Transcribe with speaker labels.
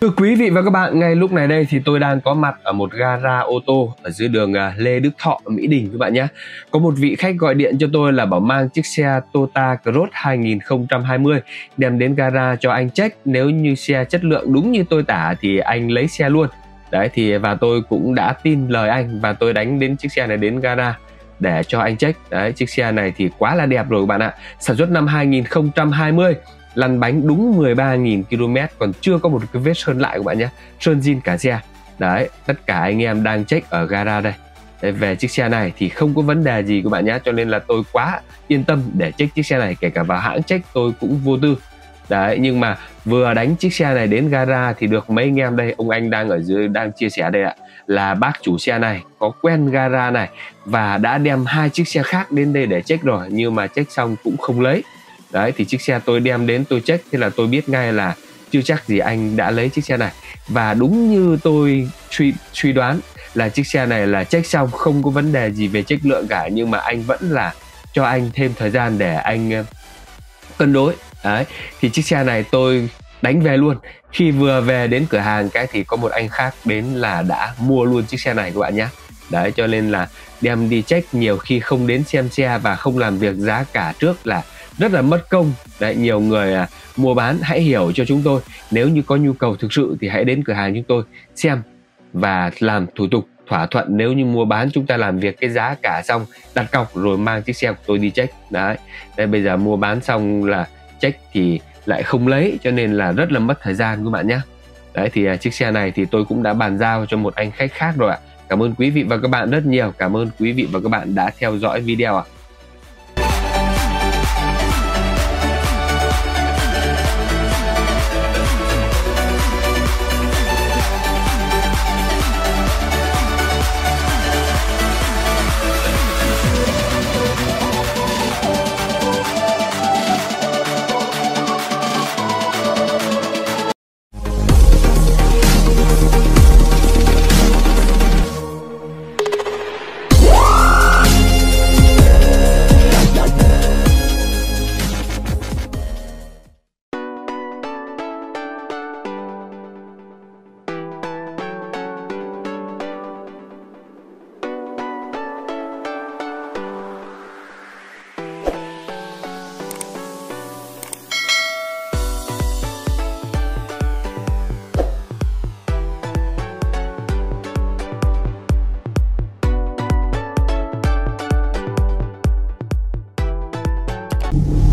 Speaker 1: Thưa quý vị và các bạn, ngay lúc này đây thì tôi đang có mặt ở một gara ô tô ở dưới đường à, Lê Đức Thọ, Mỹ Đình các bạn nhé. Có một vị khách gọi điện cho tôi là bảo mang chiếc xe Toyota Cross 2020 đem đến gara cho anh check. Nếu như xe chất lượng đúng như tôi tả thì anh lấy xe luôn. Đấy thì và tôi cũng đã tin lời anh và tôi đánh đến chiếc xe này đến gara để cho anh check. Đấy, chiếc xe này thì quá là đẹp rồi các bạn ạ. Sản xuất năm 2020 lăn bánh đúng 13.000 km còn chưa có một cái vết sơn lại các bạn nhé. Sơn zin cả xe. Đấy tất cả anh em đang check ở gara đây. Đấy, về chiếc xe này thì không có vấn đề gì các bạn nhé cho nên là tôi quá yên tâm để check chiếc xe này kể cả vào hãng check tôi cũng vô tư. Đấy nhưng mà vừa đánh chiếc xe này đến gara thì được mấy anh em đây ông anh đang ở dưới đang chia sẻ đây ạ. Là bác chủ xe này có quen gara này và đã đem hai chiếc xe khác đến đây để check rồi nhưng mà check xong cũng không lấy đấy, thì chiếc xe tôi đem đến tôi check, thế là tôi biết ngay là chưa chắc gì anh đã lấy chiếc xe này. Và đúng như tôi suy suy đoán là chiếc xe này là check xong, không có vấn đề gì về chất lượng cả, nhưng mà anh vẫn là cho anh thêm thời gian để anh ờ, cân đối. Đấy, thì chiếc xe này tôi đánh về luôn. Khi vừa về đến cửa hàng cái thì có một anh khác đến là đã mua luôn chiếc xe này các bạn nhé. Đấy, cho nên là đem đi check nhiều khi không đến xem xe và không làm việc giá cả trước là rất là mất công. Đấy nhiều người à, mua bán hãy hiểu cho chúng tôi. Nếu như có nhu cầu thực sự thì hãy đến cửa hàng chúng tôi xem và làm thủ tục thỏa thuận. Nếu như mua bán chúng ta làm việc cái giá cả xong đặt cọc rồi mang chiếc xe của tôi đi check. Đấy. Đây bây giờ mua bán xong là check thì lại không lấy cho nên là rất là mất thời gian các bạn nhé. Đấy thì à, chiếc xe này thì tôi cũng đã bàn giao cho một anh khách khác rồi ạ. Cảm ơn quý vị và các bạn rất nhiều. Cảm ơn quý vị và các bạn đã theo dõi video ạ.
Speaker 2: à. you